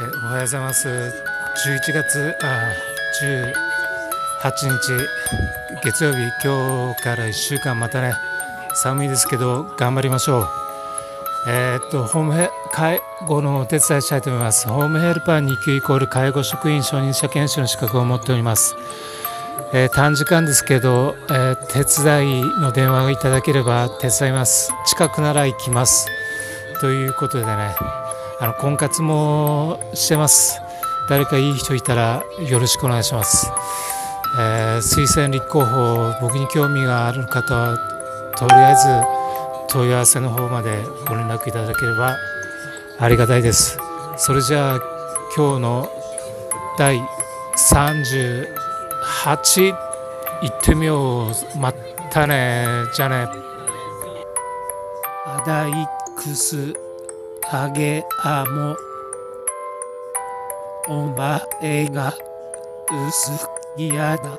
えおはようございます。11月あ18日月曜日今日から1週間またね寒いですけど頑張りましょう。えー、っとホームヘ介護のお手伝いしたいと思います。ホームヘルパー2級イコール介護職員承認者研修の資格を持っております。えー、短時間ですけど、えー、手伝いの電話をいただければ手伝います。近くなら行きます。ということでねあの婚活もしてます。誰かいい人いたらよろしくお願いします、えー、推薦立候補僕に興味がある方はとりあえず問い合わせの方までご連絡いただければありがたいです。それじゃあ今日の第38行ってみよう。またねじゃあねアダイクスあげあもお前が薄嫌だ